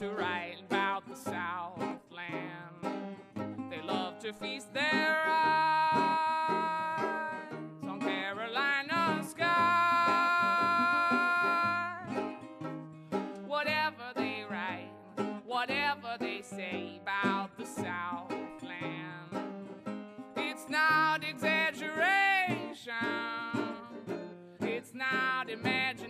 to write about the Southland. They love to feast their eyes on Carolina sky. Whatever they write, whatever they say about the Southland, it's not exaggeration, it's not imagination.